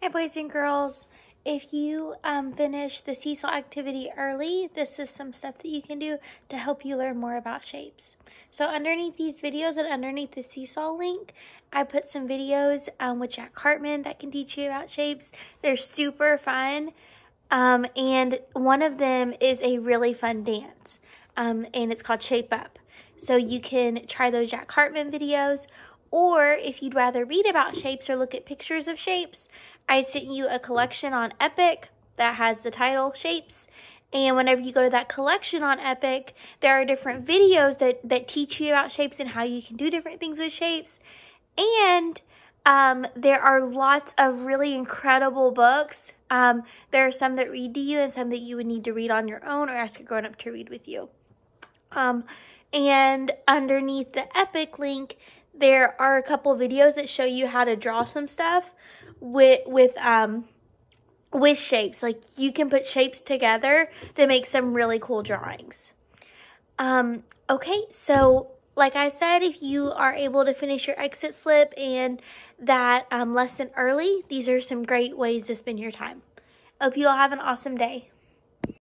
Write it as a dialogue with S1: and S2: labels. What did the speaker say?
S1: Hi boys and girls. If you um, finish the seesaw activity early, this is some stuff that you can do to help you learn more about shapes. So underneath these videos and underneath the seesaw link, I put some videos um, with Jack Hartmann that can teach you about shapes. They're super fun. Um, and one of them is a really fun dance. Um, and it's called Shape Up. So you can try those Jack Hartmann videos or if you'd rather read about shapes or look at pictures of shapes, I sent you a collection on Epic that has the title Shapes. And whenever you go to that collection on Epic, there are different videos that, that teach you about shapes and how you can do different things with shapes. And um, there are lots of really incredible books. Um, there are some that read to you and some that you would need to read on your own or ask a grown up to read with you. Um, and underneath the Epic link, there are a couple videos that show you how to draw some stuff with with um with shapes. Like you can put shapes together to make some really cool drawings. Um, okay, so like I said, if you are able to finish your exit slip and that um, lesson early, these are some great ways to spend your time. Hope you all have an awesome day.